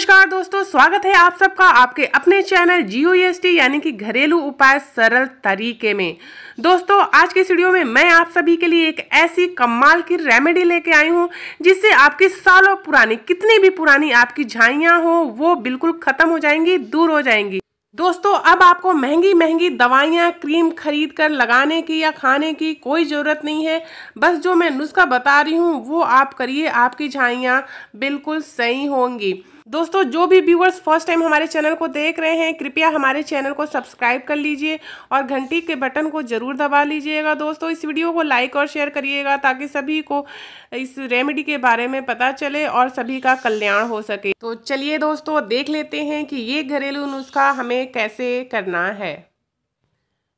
नमस्कार दोस्तों, स्वागत है आप सबका आपके अपने चैनल जियो यानी कि घरेलू उपाय सरल तरीके में। दोस्तों, आज के वीडियो में मैं आप सभी के लिए एक ऐसी कमाल की रेमेडी लेके आई हूँ, जिससे आपकी सालों पुरानी, कितनी भी पुरानी आपकी झाइयाँ हो, वो बिल्कुल खत्म हो जाएँगी, दूर हो जाएँगी। दोस्तों, अब आपको महँगी महँगी दवाइयाँ क्रीम खरीद कर लगाने की या खाने की कोई ज़रूरत नहीं है। बस जो मैं नुस्खा बता रही हूँ, वो आप करिए, आपकी झाइयाँ बिल्कुल सही होंगी। दोस्तों, जो भी व्यूअर्स फ़र्स्ट टाइम हमारे चैनल को देख रहे हैं, कृपया हमारे चैनल को सब्सक्राइब कर लीजिए और घंटी के बटन को ज़रूर दबा लीजिएगा दोस्तों। इस वीडियो को लाइक और शेयर करिएगा ताकि सभी को इस रेमेडी के बारे में पता चले और सभी का कल्याण हो सके। तो चलिए दोस्तों, देख लेते हैं कि ये घरेलू नुस्खा हमें कैसे करना है।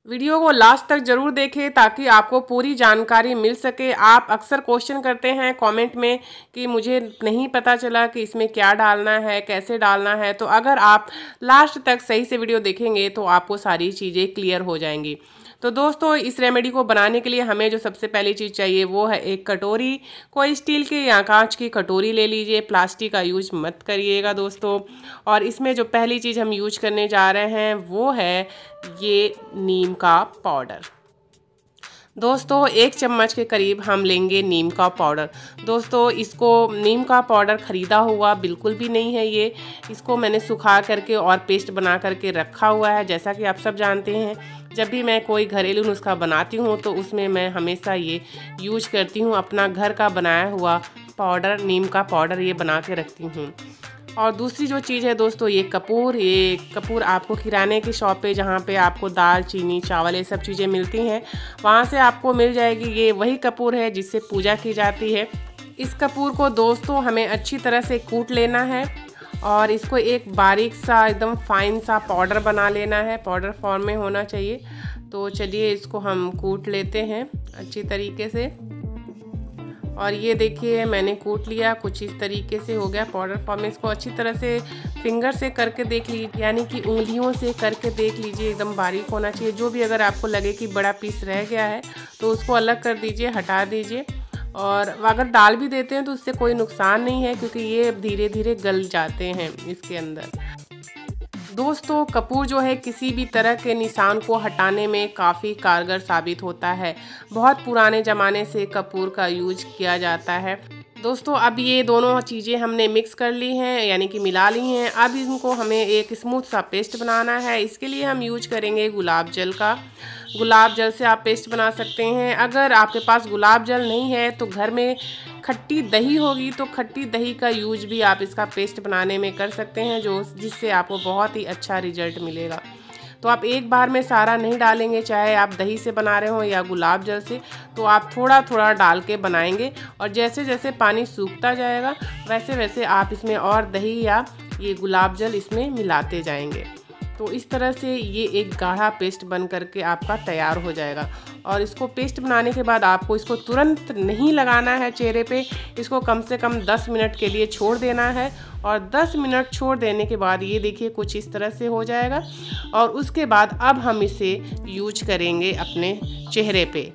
वीडियो को लास्ट तक ज़रूर देखें ताकि आपको पूरी जानकारी मिल सके। आप अक्सर क्वेश्चन करते हैं कमेंट में कि मुझे नहीं पता चला कि इसमें क्या डालना है, कैसे डालना है। तो अगर आप लास्ट तक सही से वीडियो देखेंगे तो आपको सारी चीज़ें क्लियर हो जाएँगी। तो दोस्तों, इस रेमेडी को बनाने के लिए हमें जो सबसे पहली चीज़ चाहिए वो है एक कटोरी। कोई स्टील की या कांच की कटोरी ले लीजिए, प्लास्टिक का यूज़ मत करिएगा दोस्तों। और इसमें जो पहली चीज़ हम यूज़ करने जा रहे हैं वो है ये नीम का पाउडर। दोस्तों, एक चम्मच के करीब हम लेंगे नीम का पाउडर। दोस्तों, इसको नीम का पाउडर ख़रीदा हुआ बिल्कुल भी नहीं है ये। इसको मैंने सुखा करके और पेस्ट बना करके रखा हुआ है, जैसा कि आप सब जानते हैं। जब भी मैं कोई घरेलू नुस्खा बनाती हूँ तो उसमें मैं हमेशा ये यूज़ करती हूँ, अपना घर का बनाया हुआ पाउडर, नीम का पाउडर ये बना के रखती हूँ। और दूसरी जो चीज़ है दोस्तों, ये कपूर। ये कपूर आपको किराने की शॉप पे जहाँ पे आपको दाल, चीनी, चावल, ये सब चीज़ें मिलती हैं। वहाँ से आपको मिल जाएगी ये वही कपूर है जिससे पूजा की जाती है। इस कपूर को दोस्तों हमें अच्छी तरह से कूट लेना है और इसको एक बारीक सा, एकदम फाइन सा पाउडर बना लेना है। पाउडर फॉर्म में होना चाहिए। तो चलिए इसको हम कूट लेते हैं अच्छी तरीके से। और ये देखिए, मैंने कूट लिया, कुछ इस तरीके से हो गया पाउडर फॉर्म इसको अच्छी तरह से फिंगर से करके देख लीजिए, यानी कि उंगलियों से करके देख लीजिए, एकदम बारीक होना चाहिए। जो भी अगर आपको लगे कि बड़ा पीस रह गया है तो उसको अलग कर दीजिए, हटा दीजिए। और अगर डाल भी देते हैं तो उससे कोई नुकसान नहीं है, क्योंकि ये धीरे धीरे गल जाते हैं इसके अंदर। दोस्तों, कपूर जो है किसी भी तरह के निशान को हटाने में काफ़ी कारगर साबित होता है। बहुत पुराने ज़माने से कपूर का यूज़ किया जाता है। दोस्तों, अब ये दोनों चीज़ें हमने मिक्स कर ली हैं, यानी कि मिला ली हैं। अब इनको हमें एक स्मूथ सा पेस्ट बनाना है। इसके लिए हम यूज़ करेंगे गुलाब जल का। गुलाब जल से आप पेस्ट बना सकते हैं। अगर आपके पास गुलाब जल नहीं है तो घर में खट्टी दही होगी तो खट्टी दही का यूज़ भी आप इसका पेस्ट बनाने में कर सकते हैं, जो जिससे आपको बहुत ही अच्छा रिज़ल्ट मिलेगा। तो आप एक बार में सारा नहीं डालेंगे, चाहे आप दही से बना रहे हों या गुलाब जल से तो आप थोड़ा थोड़ा डाल के बनाएँगे। और जैसे जैसे पानी सूखता जाएगा वैसे वैसे आप इसमें और दही या ये गुलाब जल इसमें मिलाते जाएँगे। तो इस तरह से ये एक गाढ़ा पेस्ट बन करके आपका तैयार हो जाएगा। और इसको पेस्ट बनाने के बाद आपको इसको तुरंत नहीं लगाना है चेहरे पे। इसको कम से कम 10 मिनट के लिए छोड़ देना है। और 10 मिनट छोड़ देने के बाद ये देखिए कुछ इस तरह से हो जाएगा। और उसके बाद अब हम इसे यूज़ करेंगे अपने चेहरे पे।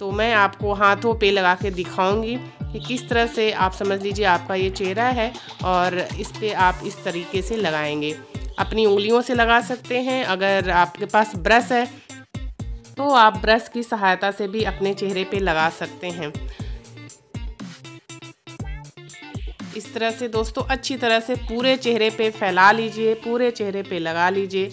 तो मैं आपको हाथों पे लगा के दिखाऊँगी कि किस तरह से आप समझ लीजिए आपका ये चेहरा है और इस पर आप इस तरीके से लगाएँगे। अपनी उंगलियों से लगा सकते हैं। अगर आपके पास ब्रश है तो आप ब्रश की सहायता से भी अपने चेहरे पे लगा सकते हैं। इस तरह से दोस्तों, अच्छी तरह से पूरे चेहरे पे फैला लीजिए, पूरे चेहरे पे लगा लीजिए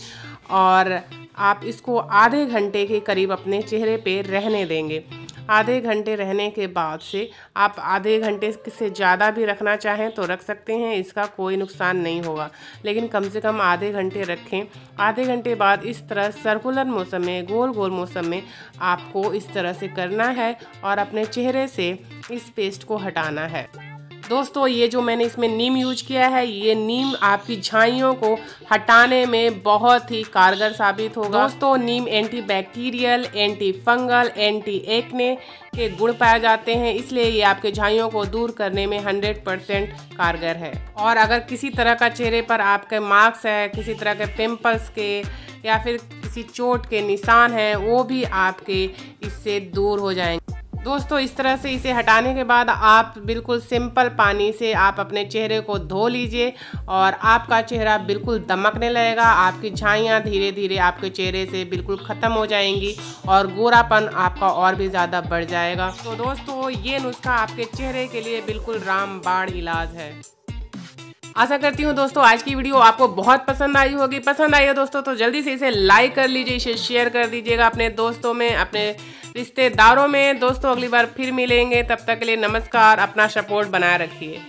और आप इसको आधे घंटे के करीब अपने चेहरे पे रहने देंगे। आधे घंटे रहने के बाद से आप आधे घंटे से ज़्यादा भी रखना चाहें तो रख सकते हैं, इसका कोई नुकसान नहीं होगा। लेकिन कम से कम आधे घंटे रखें। आधे घंटे बाद इस तरह सर्कुलर मौसम में गोल गोल मौसम में आपको इस तरह से करना है और अपने चेहरे से इस पेस्ट को हटाना है। दोस्तों, ये जो मैंने इसमें नीम यूज़ किया है, ये नीम आपकी झाइयों को हटाने में बहुत ही कारगर साबित होगा। दोस्तों, neem anti bacterial anti fungal anti acne के गुण पाए जाते हैं, इसलिए ये आपके झाइयों को दूर करने में 100 परसेंट कारगर है। और अगर किसी तरह का चेहरे पर आपके मार्क्स है, किसी तरह के पिम्पल्स के या फिर किसी चोट के निशान हैं, वो भी आपके इससे दूर हो जाएँगे। दोस्तों, इस तरह से इसे हटाने के बाद आप बिल्कुल सिंपल पानी से आप अपने चेहरे को धो लीजिए और आपका चेहरा बिल्कुल दमकने लगेगा। आपकी झाइयाँ धीरे धीरे आपके चेहरे से बिल्कुल ख़त्म हो जाएँगी और गोरापन आपका और भी ज़्यादा बढ़ जाएगा। तो दोस्तों, ये नुस्खा आपके चेहरे के लिए बिल्कुल रामबाण इलाज है। आशा करती हूँ दोस्तों, आज की वीडियो आपको बहुत पसंद आई होगी। पसंद आई है दोस्तों तो जल्दी से इसे लाइक कर लीजिए, इसे शेयर कर दीजिएगा अपने दोस्तों में, अपने रिश्तेदारों में। दोस्तों, अगली बार फिर मिलेंगे। तब तक के लिए नमस्कार, अपना सपोर्ट बनाए रखिए।